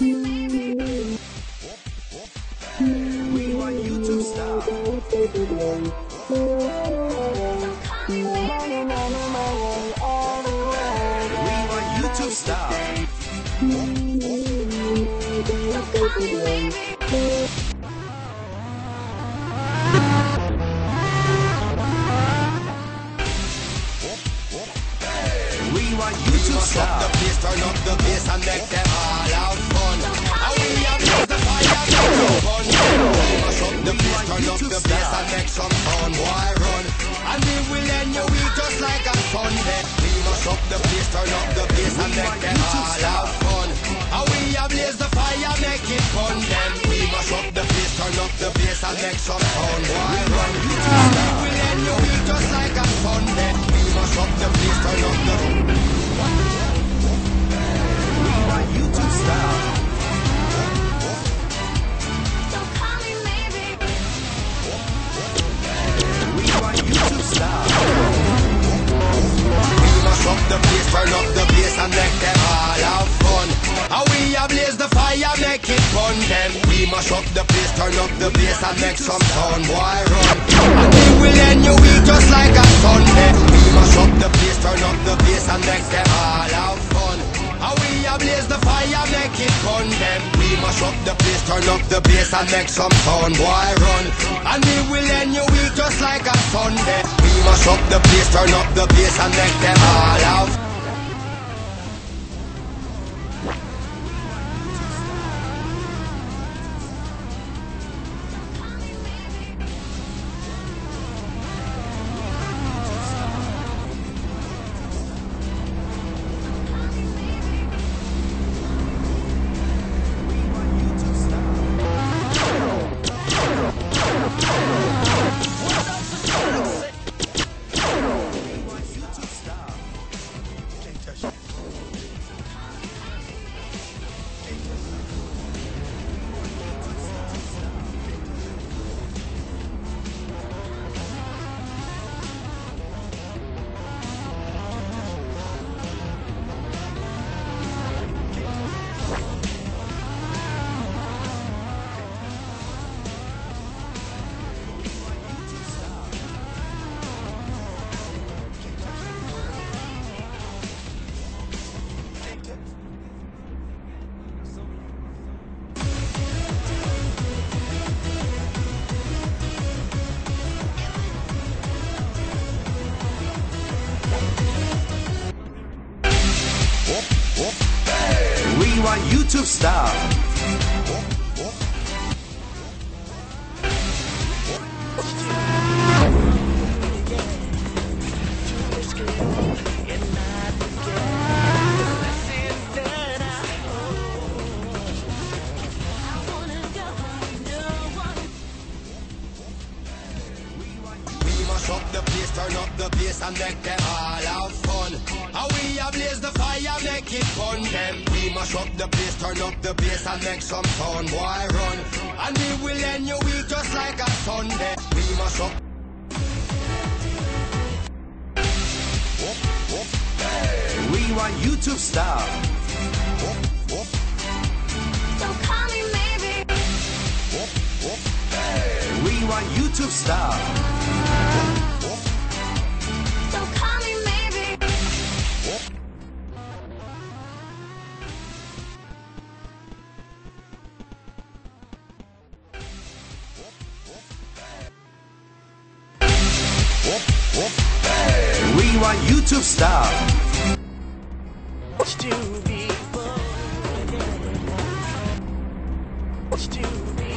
We want you to stop. We want you to stop. You to stop. the bass, turn up the bass and make them all have fun. And we have raised the fire, some fun. We mash up the bass, turn up the bass and make some fun. Why run? And we will end your week just like a Sunday. We mash up the bass, turn up the bass and make them all have fun. And we have raised the fire, make it fun. Then we mash up the bass, turn up the bass and make some fun. Why run? The bass and make them all have fun. And we have blaze the fire, make it fun. Then we mash up the place, turn up the bass and make some sound. Why run? And we will end your week just like a Sunday. We mash up the place, turn up the bass and make them all have fun. And we have blaze the fire, make it fun. Then we mash up the place, turn up the bass and make some sound. Why run? And we will end your week just like a Sunday. We mash up the place, turn up the bass and make them all have We want you to stop. We mash up the place, turn up the bass and make them all have fun. And we have blaze the fire, mash up the place, turn up the bass and make some fun. Why run? And we will end your week just like a Sunday. We mash up. We want you to stop. Don't call me, baby. We want you to We want YouTube stars. To be born again. To be